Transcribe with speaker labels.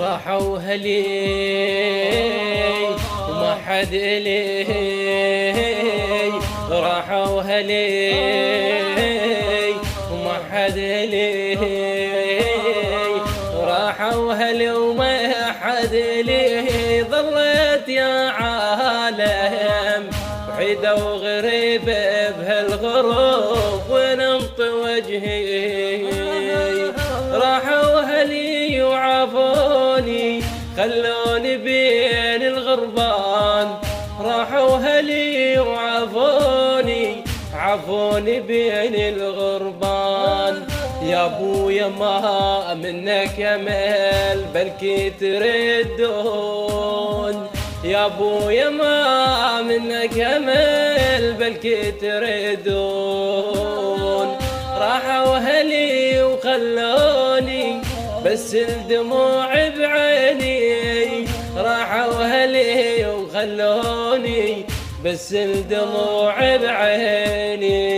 Speaker 1: راحوا هلي وما حد إلي. راحوا هلي وما حد إلي. راحوا هلي وما حد إلي. ظلت يا عالم وحيدة وغريبة بهالغروب ونمط وجهي. خلوني بين الغربان. راحوا هلي وعافوني عافوني بين الغربان. يا ابويا ما منك امل بلكي تردون. يا ابويا ما منك امل بلكي تردون. راحوا أهلي وخلوني بس الدموع بعيني. أهلي وخلوني بس الدموع بعيني.